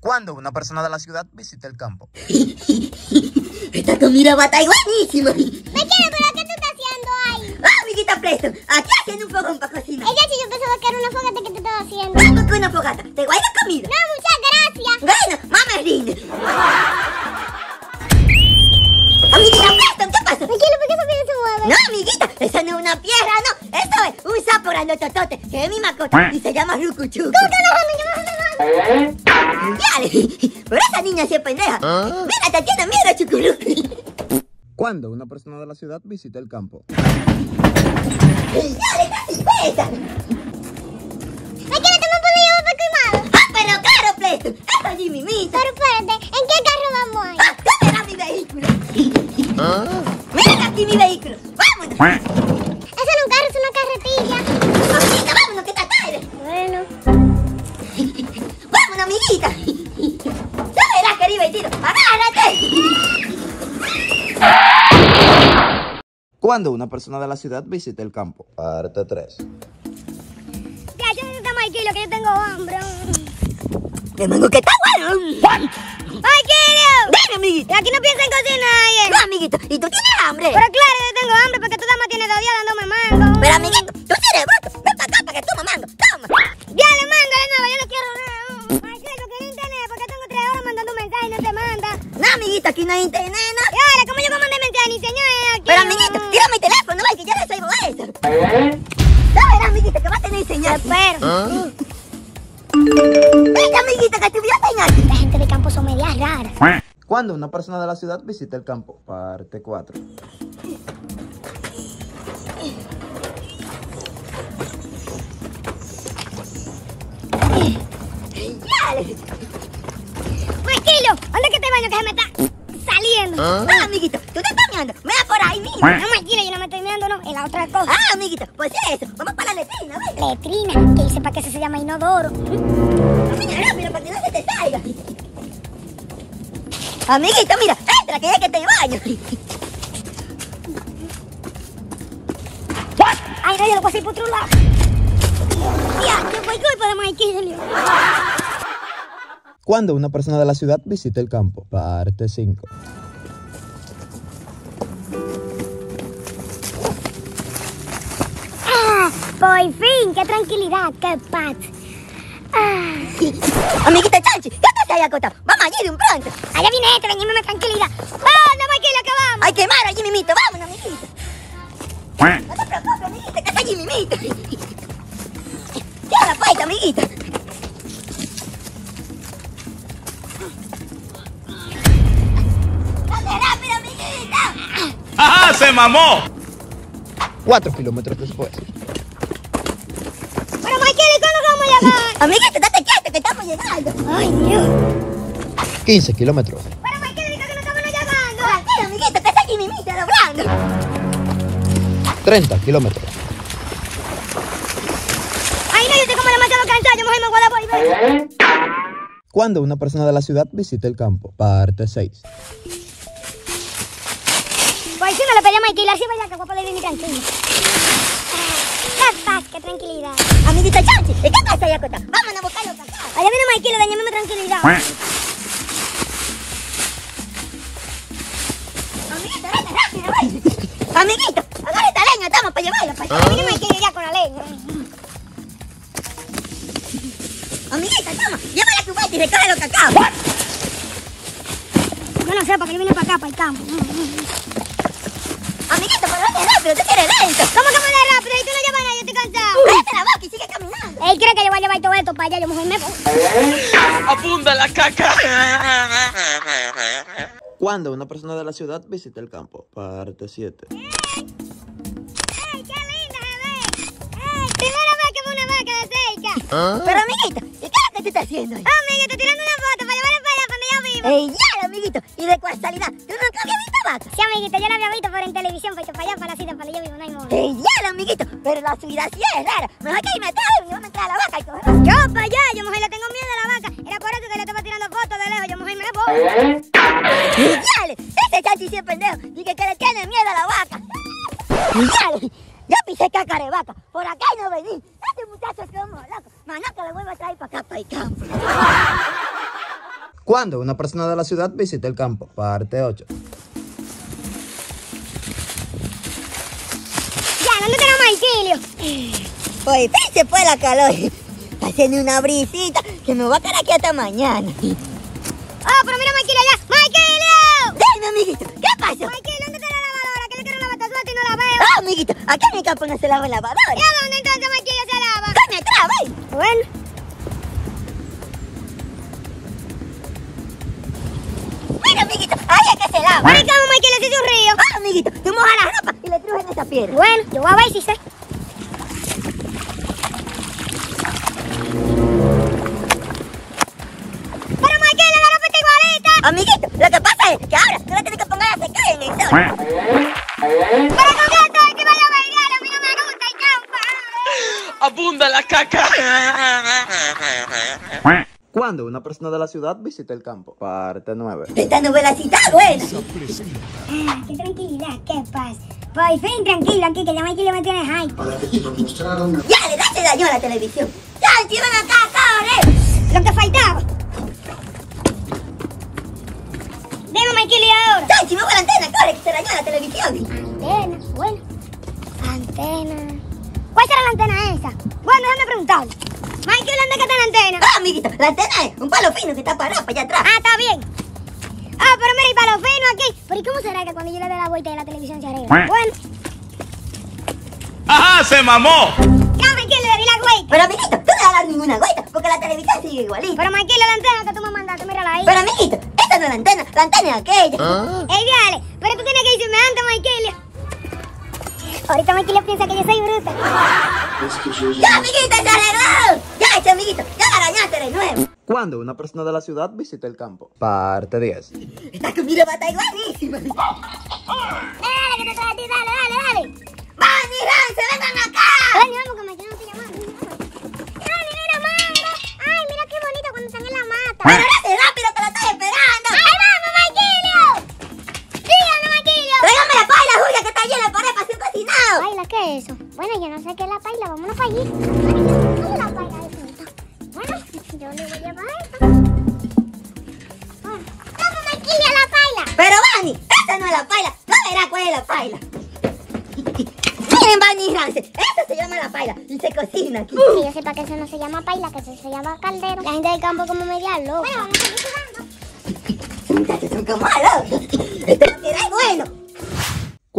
Cuando una persona de la ciudad visita el campo. Esta comida va a estar buenísima. Me quiero, pero ¿qué tú estás haciendo ahí? Ah, amiguita Presto, aquí haciendo un fogón para cocinar. Ella sí, yo pensaba que era una fogata que te estaba haciendo. Vengo con una fogata, te guay la comida. No, muchas gracias. Bueno, mamá rinde. Amiguita Presto, ¿qué pasa? Tranquilo, ¿por qué esa piedra se mueve? No, amiguita, eso no es una piedra, no. Esto es un sapo grandototote, que es mi mascota y se llama Rucuchu. ¿Cómo que no, amiga? Dale, pero esa niña sí es pendeja. Mira, te tiene miedo, chucurú. Cuando una persona de la ciudad visita el campo. Dale, casi pesa. ¿Me quieres que me puedo llevar para quemado? Ah, pero claro, Presto, eso allí mimita. Pero espérate, ¿en qué carro vamos ahí? Ah, ¿dónde era mi vehículo? Mira aquí mi vehículo. Vámonos. Amiguita. Ya verás que divertido. Agárrate. Cuando una persona de la ciudad visita el campo. Parte 3. Ya, yo no está Maikilo, que yo tengo hambre. Me mango que está bueno. ¡Maikilo! Dime, amiguita. Aquí no piensa en cocinar, ¿eh? No, amiguito, ¿y tú tienes hambre? Pero claro, yo tengo hambre porque tú más tienes dos días dándome mango. Pero, amiguito, tú tienes bruto. Amiguito, que va a tener señal. Pero, Venga, amiguito, que te voy a enseñar. la gente de campo son medias raras. Cuando una persona de la ciudad visita el campo. Parte 4. Dale. Maikilo, ¿dónde que te baño que se me está saliendo? Ah, amiguito, tú te estás mirando. Mira por ahí, No, mira. Maikilo, yo no me estoy mirando, no. Es la otra cosa. Ah, amiguito, pues eso. Vamos para la letrina, ven. Letrina, que dice para qué se llama inodoro. Mira, rápido, para que no se te salga. Amiguito, mira, entra, que ya que te baño. Ay, no, yo lo pasé por otro lado. Ya, yo voy culpa de Maikilo. Cuando una persona de la ciudad visita el campo. Parte 5. Ah, por fin, qué tranquilidad, qué paz. Ah, Amiguita Chanchi, ¿qué estás ahí acostado? Vamos allí de un pronto. allá viene este, venimos tranquilidad. ¡Ah, no, Maikilo, que vamos! Hay que quemar allí, mimito. Vámonos, amiguito. No te preocupes, amiguita, que está allí, mimito. Cierra la puerta, amiguita. ¡Dale rápido, amiguita! ¡Ajá! ¡Se mamó! 4 kilómetros después. Pero Maikilo, ¿y cuándo vamos a llegar? Amiguita, date quieto, que estamos llegando. Ay, Dios. 15 kilómetros. Pero Maikilo, diga que no estamos llegando. Tranquilo, amiguita, que está allí, mimito, doblando. 30 kilómetros. Ay, no, yo estoy como demasiado cansado, yo mejor me voy a volver. Cuando una persona de la ciudad visita el campo. Parte 6. Pues si no le pedí a Maikilo, así vaya que voy a poder vivir tranquilo. Ah, Qué paz, qué tranquilidad. Amiguita Chanchi, ¿y qué pasa ahí acostado? Vámonos a buscar los cacaos. Allá viene Maikilo, dañame tranquilidad. Amiguita, rápido, vete. Amiguito, agarra esta leña, estamos para llevarla para. Allá viene Maikilo ya con la leña. Y recoge los cacaos. Yo no sé, porque yo vine para acá, para el campo. Amiguito, pero vete rápido, tú quieres lento. ¿Cómo que me da rápido? Y tú no llevas nada, yo estoy cansado. Vete la boca y sigue caminando. Él cree que yo voy a llevar todo esto para allá, yo mejor me voy. ¡Abunda la caca! Cuando una persona de la ciudad visita el campo. Parte 7. ¡Ay, qué linda se ve! ¡Ay, primera vez que veo una vaca de cerca! Pero, amiguita, ¿y qué es lo que tú estás haciendo ahí? Ah, amiga, estoy tirando una foto para llevarla para donde yo vivo. Ey, ya, amiguito, y de casualidad, ¿tú nunca habías visto vaca? Sí, amiguito, yo la había visto por en televisión, porque para allá, para la cita, para allá yo vivo, no hay modo. Ey, ya, amiguito, pero la subida sí es rara. Mejor que irme atrás y vamos a entrar a la vaca y. Yo para allá, yo mujer le tengo miedo a la vaca. Era por eso que le estaba tirando fotos de lejos, yo mujer me voy. ¡Ey, dale! Ese chachi sí es pendejo. Dije que le tiene miedo a la vaca. ¡Ey, dale! Yo pisé caca de vaca. Por acá y no vení. Este muchacho es como loco. Maná que le vuelvo a traer para acá, para el campo. Cuando una persona de la ciudad visita el campo. Parte 8. Ya, ¿dónde tenemos? Pues sí, se fue la calor. Está haciendo una brisita que me va a quedar aquí hasta mañana. Oh, pero mira Marquilio allá. ¡Marquilio! Dime, amiguito, ¿qué pasó? Marquilio, ¿dónde está la lavadora? Que le quiero lavar suerte y no la veo. Ah, amiguito, aquí en mi campo no se lava el lavador. ¿Y a dónde entonces Marquilio se lava? Dame atrás, ven. Bueno. Que. Ahora cómo Marquilio se hizo un río. Ah, amiguito, tú mojas la ropa y le trujes esa piedra. Bueno, yo voy a ver si sé. Pero Marquilio, la ropa está igualita. Amiguito, lo que pasa es que ahora tú la tienes que poner a secar en el sol. Pero con esto es que vaya a bailar, a mí no me gusta el campo. Abunda la caca. Cuando una persona de la ciudad visita el campo. Parte 9. Esta novela sí está buena. Ah, qué tranquilidad, qué paz. Por fin tranquilo aquí, que ya Marquilio me tiene hype. Ya, le da se dañó la televisión. ¡Chanchi, ven acá, cabrón! Lo que faltaba. Dime Marquilio ahora. ¡Chanchi, mueve la antena, corre, que se dañó la televisión! Antena, bueno. Antena. ¿Cuál será la antena esa? Bueno, déjame preguntarle. Michael, ¿dónde que está la antena? ¡Ah, amiguito! La antena es un palo fino que está parado para allá atrás. Ah, está bien. Ah, pero mira, y para los finos aquí. Pero ¿y cómo será que cuando yo le dé la vuelta y la televisión se arregla? Bueno, Ajá, se mamó. ya Michael, le di la vuelta. Pero, amiguito, tú no le vas a dar ninguna vuelta, porque la televisión sigue igualita. Pero Michael, la antena que tú me mandaste, mírala ahí. Pero, amiguito, esta no es la antena, la antena es aquella. Ey, dale, pero tú tienes que decirme antes, Michael. Ahorita Michael piensa que yo soy bruta. ¡Ya, amiguito, se arregló! ¡Ya, ese amiguito! ¡Ya la arañaste de nuevo! Cuando una persona de la ciudad visita el campo. Parte 10. Esta comida va a estar igualísima. Dale, que te trae a ti, dale, dale, dale. ¡Vani, Rance, vengan acá! Dale, vamos, que no te llamando. Dale, mira, madre. Ay, mira qué bonito cuando están en la mata. Eso? Bueno, yo no sé qué es la paila, vámonos para allí. ¿Cómo la paila de fruta? Bueno, yo le voy a llevar esto. Bueno, ¡Vamos, Marquilio, la paila! Pero, Vani, esta no es la paila. No verá cuál es la paila. Miren, Vani y Rance, esta se llama la paila y se cocina aquí. Que yo sepa que eso no se llama paila, que eso se llama caldero. La gente del campo como media loca. Bueno, vamos a seguir jugando. Muchachos son como malos. Esto no será bueno.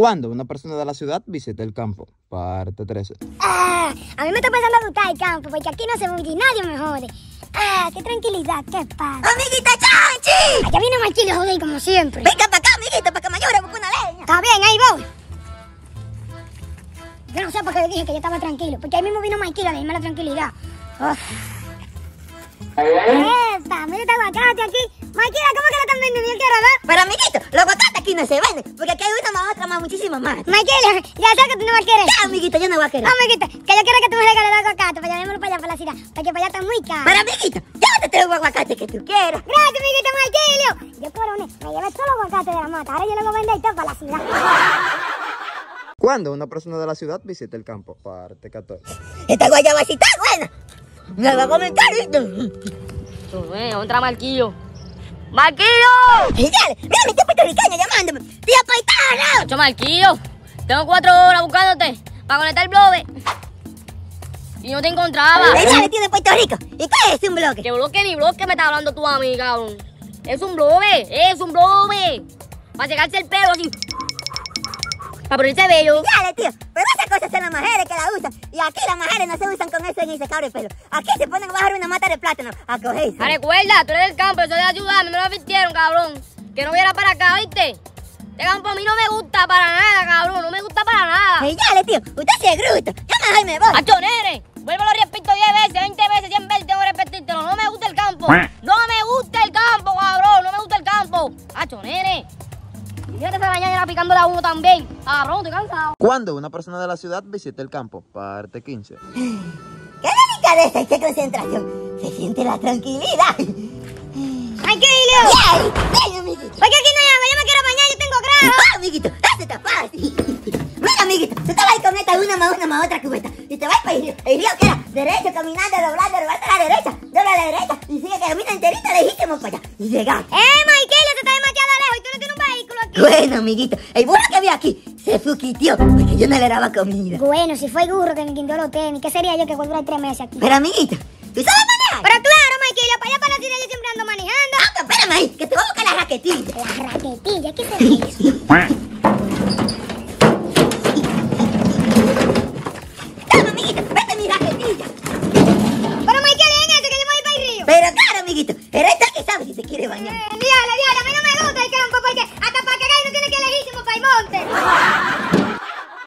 Cuando una persona de la ciudad visita el campo. Parte 13. Ah, a mí me está pensando a gustar el campo, porque aquí no se y nadie me jode. Ah, qué tranquilidad, qué paz. ¡Amiguita Chanchi! Allá viene Marquilio a joder como siempre. Venga para acá, amiguita, para que me ayude a buscar una leña. Está bien, ahí voy. Yo no sé por qué le dije que yo estaba tranquilo, porque ahí mismo vino Marquilio a darme la tranquilidad. Uf. ¡Epa! Mira este aguacate aquí. Marquilio, ¿cómo que lo están vendiendo? Yo quiero ver. Pero, amiguito, los aguacates aquí no se venden, porque más, otra más. Marquilio, ya sé que tú no vas a querer. Ya, amiguito, yo no voy a querer. Amiguita, que yo quiero que tú me regales aguacate para llevármelo para allá, para la ciudad, porque para allá está muy caro. Pero, amiguito, llévate todo el aguacate que tú quieras. Gracias, amiguita Marquilio. Yo coroné, me llevé todos los aguacates de la mata. Ahora yo lo voy a vender y todo para la ciudad. Cuando una persona de la ciudad visita el campo. Parte 14. Esta guayaba sí está buena. Me va a comentar esto. Eh, otra Marquillo. ¡Marquillo! Dale, mira mi tío puertorriqueño llamándome. ¡Tía Paitana! Ocho Marquillo. Tengo cuatro horas buscándote para conectar el bloque. Y no te encontraba. Dale, tío de Puerto Rico. ¿Y qué es un bloque? ¿Qué bloque ni bloque me está hablando tú a mí, cabrón? Es un bloque, es un bloque. Para secarse el pelo así. Para ponerse bello. Dale, tío. Pero cosas son las mujeres que la usan. Y aquí las mujeres no se usan con eso en el secador de pelo. Aquí se ponen a bajar una mata de plátano a cogerse. Ah, recuerda, tú eres del campo, yo soy de la ciudad, me lo advirtieron, cabrón. Que no viera para acá, ¿viste? Este campo a mí no me gusta para nada, cabrón, no me gusta para nada. Y dale, tío. Usted sí es bruto. Yo mejor me voy. ¡Acho, nene! Vuelvo lo repito 10 veces, 20 veces, 100 veces, tengo que repetírtelo. No me gusta el campo. No me gusta el campo, cabrón. No me gusta el campo. ¡Acho, nene! Fíjate esa mañana picando la uno también. Cabrón, estoy cansado. Cuando una persona de la ciudad visita el campo. Parte 15. ¡Qué delicadeza y qué concentración! Se siente la tranquilidad. Marquilio. ¡Yay! ¡Ven, amiguito! Porque aquí no hay agua, yo me quiero bañar, yo tengo grado. ¡Ah, amiguito! ¡Eso está fácil! Mira, amiguito, tú te vas a ir con esta una más una más otra cubeta. Y te vas para el río. El río que era derecho, caminando, doblando, doblando a la derecha, dobla a la derecha y sigue que camina enterita lejísimo para allá y llegar. ¡Eh, Bueno, amiguito, el burro que vi aquí se fuquitió porque yo no le daba comida. Bueno, si fue el burro que me quintó los tenis, ¿qué sería yo que voy a durar tres meses aquí? Pero, amiguito, ¿tú sabes manejar? Pero claro, Michael, para allá para la yo siempre ando manejando. Ah, pues espérame ahí, que te voy a buscar la raquetilla. La raquetilla, ¿qué será eso?